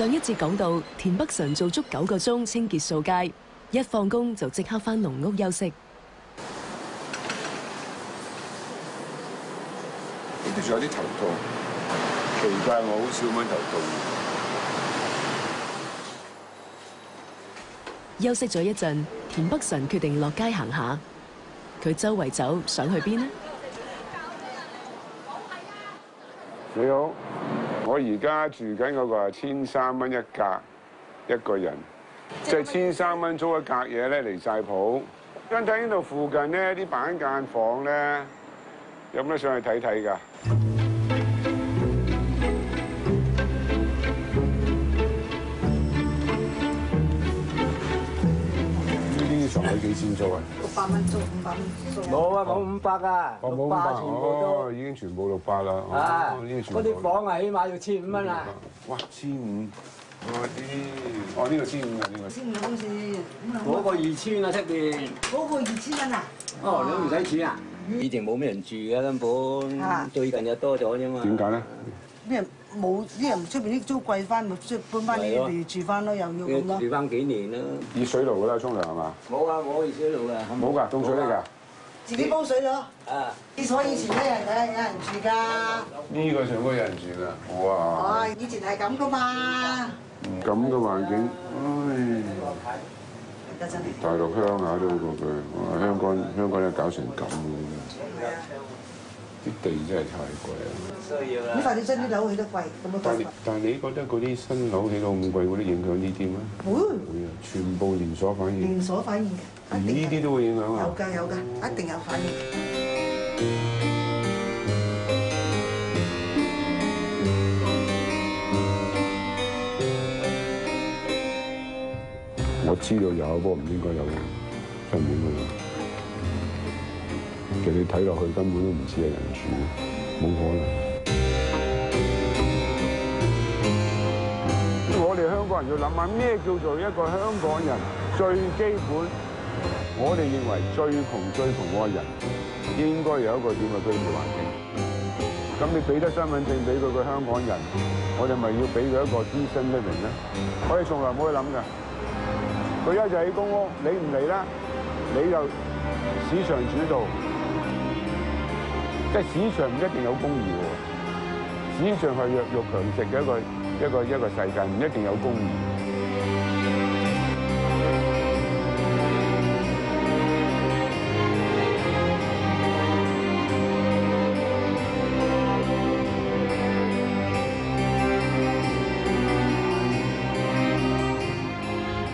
上一節講到，田北辰做足九個鐘清潔掃街，一放工就即刻返農屋休息。呢度仲有啲头痛，奇怪我好少咁樣頭痛。休息咗一陣，田北辰決定落街行下。佢周圍走，想去邊呢？你好，我而家住緊嗰個係千三蚊一格一個人，即係千三蚊租一格嘢咧離晒譜。跟睇呢度附近咧啲板間房咧，有冇得上去睇睇㗎？呢啲床位幾錢租啊？六百蚊租，五百蚊租。冇啊，冇五百啊，六百全部哦，都已經全部六百啦。啊！嗰啲房啊，起碼要千五蚊啦！哇，千五，哦啲，哦呢個千五啊呢個。千五好似，嗰個二千啊出邊，嗰個二千蚊啊！哦你都唔使錢啊！以前冇咩人住嘅根啊本，最近又多咗啫嘛。點解咧？啲人冇，啲人出邊啲租貴翻，咪即係搬翻呢係咯度住翻咯，又要咁咯。住翻幾年啦？熱水爐㗎啦，沖涼係嘛？冇啊，冇熱水爐啊，冇㗎，凍水嚟㗎。自己煲水咯。啊！廁所以前都有人有有人住㗎。呢個上高有人住㗎。哇！哦，以前係咁噶嘛。咁嘅環境，唉，真。大陸鄉下都好過佢。香港香港咧搞成咁啲地真係太貴啦。需要啦。咁發展商啲樓起得貴，咁啊但係貴。但係你覺得嗰啲新樓起到咁貴，會唔會影響呢啲咩？會會啊，全部連鎖反應。連鎖反應嘅，呢啲都會影響啊有。㗎有㗎，一定有反應。我知道有，不過唔應該有，真唔應該有。其實你睇落去根本都唔似係人住，冇可能。我哋香港人要諗下咩叫做一個香港人最基本，我哋認為最窮最窮嗰個人應該有一個點嘅居住環境。咁你俾得身份證俾佢個香港人，我哋咪要俾佢一個 decent living 咧？我哋從來冇去諗㗎。佢一就喺公屋，你唔嚟啦，你就市場主導，即係市場唔一定有公義喎，市場係弱肉強食嘅一個一個一個世界，唔一定有公義。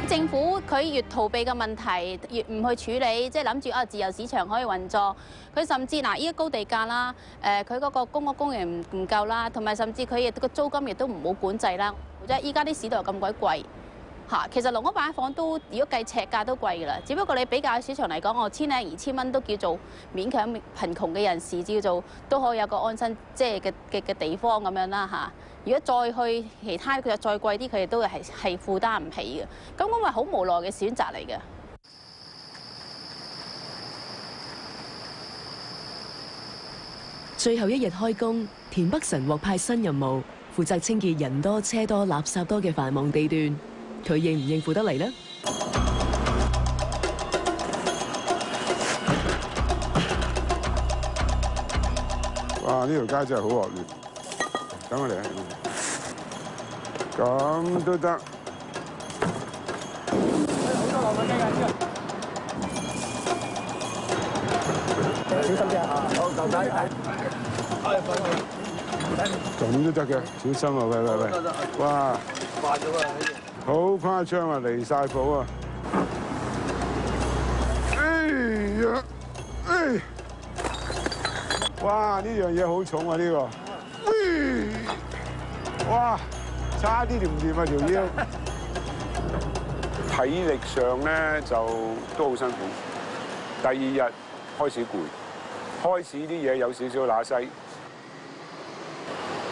政府佢越逃避嘅问题，越唔去处理，即係諗住啊自由市场可以运作。佢甚至嗱，依家高地价啦，誒佢嗰個公屋供应唔唔夠啦，同埋甚至佢亦个租金亦都唔好管制啦。即係依家啲市道咁鬼贵嚇，其實農屋板房都如果計尺價都貴㗎啦。只不過你比較市場嚟講，我千零二千蚊都叫做勉強貧窮嘅人士叫做都可以有個安身即係嘅嘅 嘅地方咁樣啦嚇。如果再去其他佢就再貴啲，佢哋都係係負擔唔起嘅。咁咁咪好無奈嘅選擇嚟嘅。最後一日開工，田北辰獲派新任務，負責清潔人多車多、垃圾多嘅繁忙地段。佢應唔應付得嚟呢？哇！呢條街真係好惡劣，等我嚟啊！咁都得。咁都得嘅，小心啊！喂喂喂，哇！好誇張啊，離晒譜啊！哎呀，哎！哇！呢樣嘢好重啊！呢、個，哎哇！差啲掂唔掂啊條腰？體力上咧就都好辛苦。第二日開始攰，開始啲嘢有少少乸西。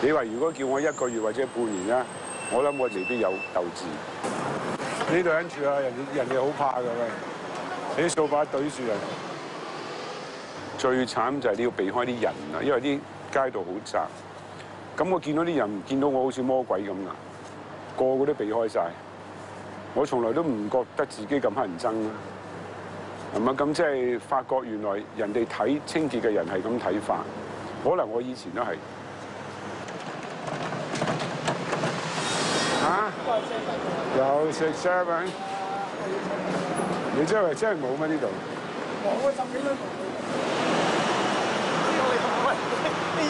你話如果叫我一個月或者半年咧，我諗我未必有鬥志。呢度人住啊，人哋人哋好怕㗎喂，你掃把對住人。最慘就係你要避開啲人啊，因為啲街道好窄。咁我見到啲人，見到我好似魔鬼咁噶。個個都避開晒。我從來都唔覺得自己咁乞人憎啊。係咪咁即係發覺原來人哋睇清潔嘅人係咁睇法，可能我以前都係嚇，又食 seven，你真係真係冇咩呢度？我十幾蚊呢個你喂，呢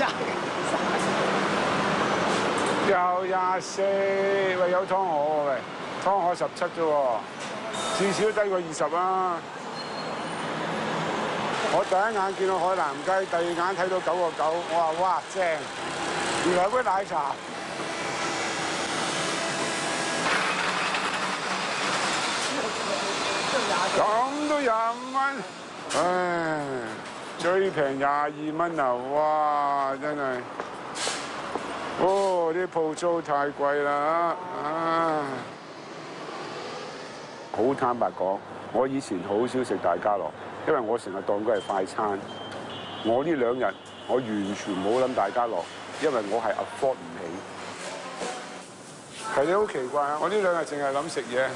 廿又廿四，喂有湯河喂，湯河十七啫喎，至少低過二十啦。我第一眼見到海南雞，第二眼睇到九個九，我話哇正，原來杯奶茶。咁都廿五蚊，唉，最平廿二蚊啊！哇，真係，哦，啲鋪租太貴啦，啊！好坦白講，我以前好少食大家樂，因為我成日當佢係快餐。我呢兩日我完全冇諗大家樂，因為我係 afford 唔起。係你好奇怪啊！我呢兩日淨係諗食嘢，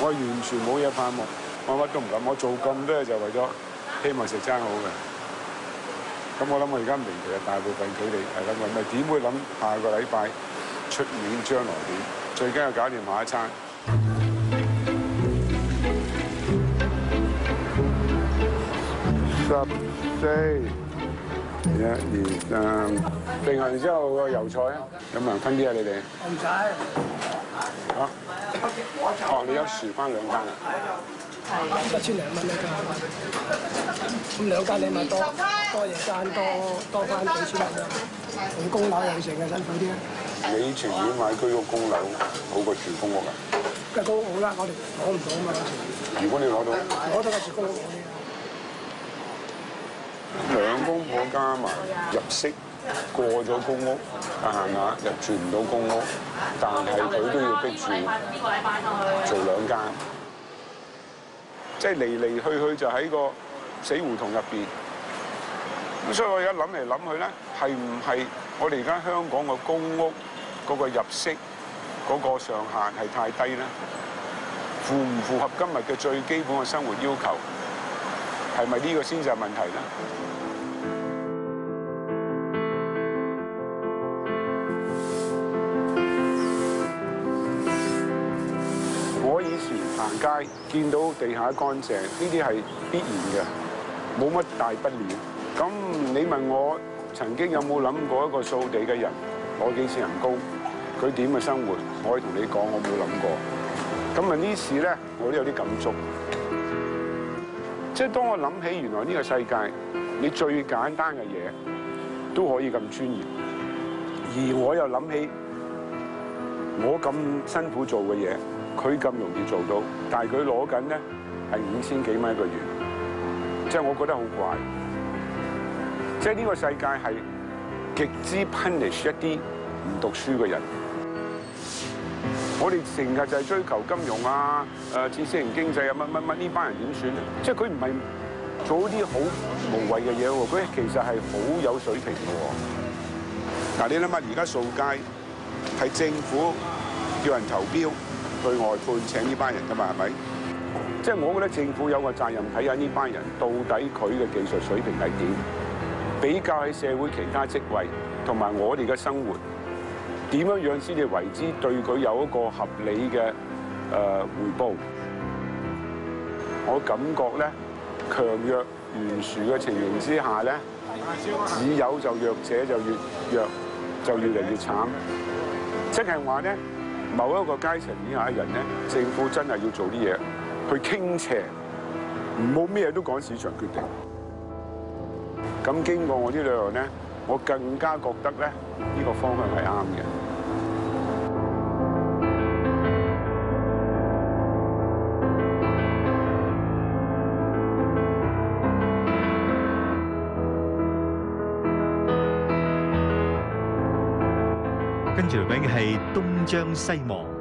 我完全冇嘢盼望，我乜都唔諗。我做咁多嘢就為咗希望食餐好嘅。咁我諗我而家明其實大部分佢哋係咁諗，咪點會諗下個禮拜出年將來點？最緊要搞掂下一餐。十四，一、二、三，定完之後個油菜啊，有冇人分啲啊？你哋唔使，啊？哦，你有薯翻兩間啊？一千零蚊一間，咁兩間你咪多多嘢間，多多翻幾千蚊啦。同供樓有成嘅辛苦啲啊，你情願買居屋供樓好過住公屋啊？梗係高好啦，我哋攞唔到啊嘛，如果你攞到攞到嘅住公屋。兩公婆加埋入息過咗公屋，但係額又住唔到公屋，但係佢都要逼住做兩間，即係嚟嚟去去就喺個死胡同入邊。咁所以我而家諗嚟諗去咧，係唔係我哋而家香港個公屋嗰個入息嗰個上限係太低咧？符唔符合今日嘅最基本嘅生活要求？係咪呢個先至係問題咧？街見到地下乾淨，呢啲係必然嘅，冇乜大不了。咁你問我曾經有冇諗過一個掃地嘅人攞幾錢人工，佢點嘅生活？我可以同你講，我冇諗過。咁啊呢事咧，我都有啲感觸。即係當我諗起原來呢個世界，你最簡單嘅嘢都可以咁專業，而我又諗起我咁辛苦做嘅嘢，佢咁容易做到，但係佢攞緊咧係五千幾蚊一個月，即係我覺得好怪。即係呢個世界係極之 punish 一啲唔讀書嘅人。我哋成日就係追求金融啊、誒知識型經濟啊、乜乜乜呢班人點算咧？即係佢唔係做啲好無謂嘅嘢喎，佢其實係好有水平嘅。嗱，你諗下，而家掃街係政府叫人投標去外判請呢班人㗎嘛？係咪？即係我覺得政府有個責任睇下呢班人到底佢嘅技術水平係點，比較喺社會其他職位同埋我哋嘅生活。點樣樣先至為之對佢有一個合理嘅誒回報？我感覺咧，強弱懸殊嘅情形之下咧，只有就弱者就越弱，就越嚟越慘。即係話咧，某一個階層以下嘅人咧，政府真係要做啲嘢去傾斜，唔好咩都講市場決定。咁經過我呢兩日咧，我更加覺得咧，呢個方向係啱嘅。跟住嚟緊嘅係東張西望。